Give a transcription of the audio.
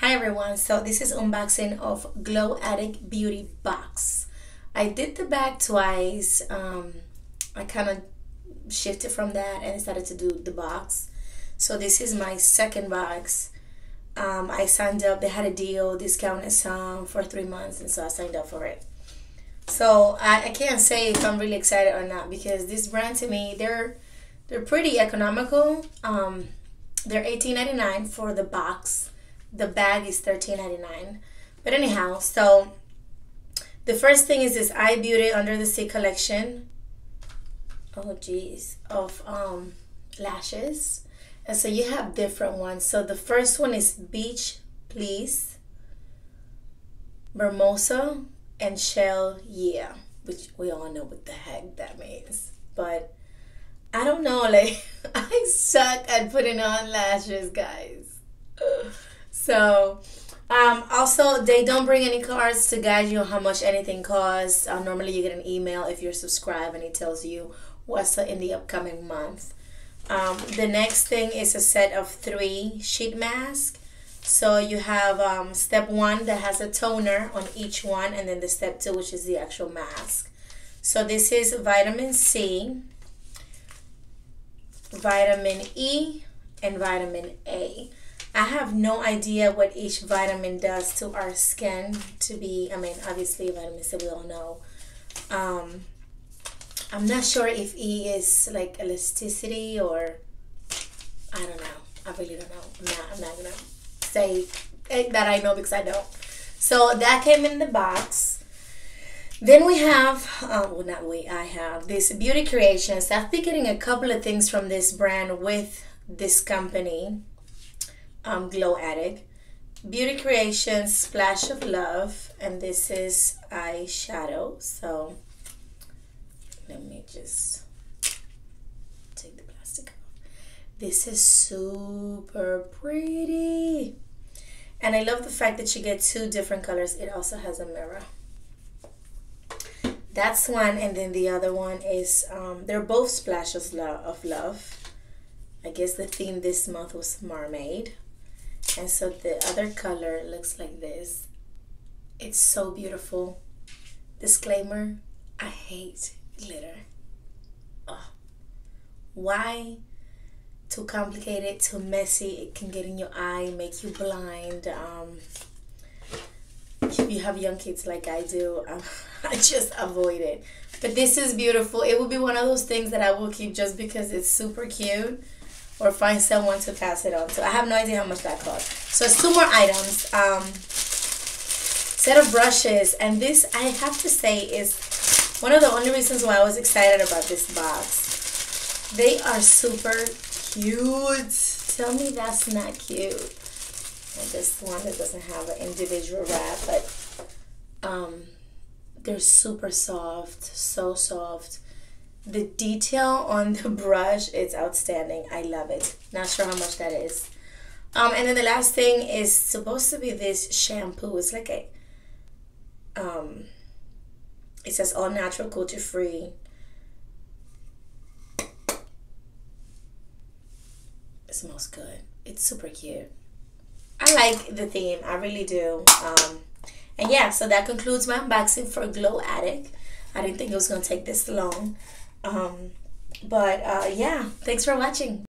Hi everyone, so this is unboxing of Glow Addict Beauty Box. I did the bag twice. Um, I kind of shifted from that and decided to do the box. So this is my second box. Um, I signed up, they had a deal, discounted some for three months and so I signed up for it. So I, I can't say if I'm really excited or not because this brand to me, they're they're pretty economical. Um, they're $18.99 for the box the bag is $13.99 but anyhow so the first thing is this eye beauty under the sea collection. Oh geez of um lashes. And so you have different ones. So the first one is beach please Mimosa and shell yeah which we all know what the heck that means. But i don't know like i suck at putting on lashes guys so, um, also, they don't bring any cards to guide you on how much anything costs. Uh, normally, you get an email if you're subscribed and it tells you what's in the upcoming month. Um, the next thing is a set of three sheet masks. So you have um, step one that has a toner on each one, and then the step two, which is the actual mask. So this is vitamin C, vitamin E, and vitamin A. I have no idea what each vitamin does to our skin to be, I mean, obviously vitamin C we all know. Um, I'm not sure if E is like elasticity or I don't know. I really don't know. I'm not, I'm not gonna say that I know because I don't. So that came in the box. Then we have, um, well, not we, I have this Beauty Creations. I've been getting a couple of things from this brand with this company um, Glow Addict. Beauty Creations Splash of Love, and this is eyeshadow. So let me just take the plastic off. This is super pretty. And I love the fact that you get two different colors. It also has a mirror. That's one, and then the other one is, um, they're both splashes of love. I guess the theme this month was mermaid and so the other color looks like this. It's so beautiful. Disclaimer i hate glitter. Oh. why too complicated too messy? It can get in your eye make you blind. Um, if you have young kids like i do um, i just avoid it. But this is beautiful. It will be one of those things that i will keep just because it's super cute or find someone to pass it on to. I have no idea how much that cost. So it's two more items. Um, set of brushes. And this, I have to say, is one of the only reasons why I was excited about this box. They are super cute. Tell me that's not cute. And this one that doesn't have an individual wrap, but um, they're super soft, so soft the detail on the brush is outstanding. I love it. Not sure how much that is. Um, and then the last thing is supposed to be this shampoo. It's like a, um, it says all natural, cruelty free. It smells good. It's super cute. I like the theme. I really do. Um, and yeah, so that concludes my unboxing for Glow Addict. I didn't think it was going to take this long. Um, but uh, yeah, thanks for watching.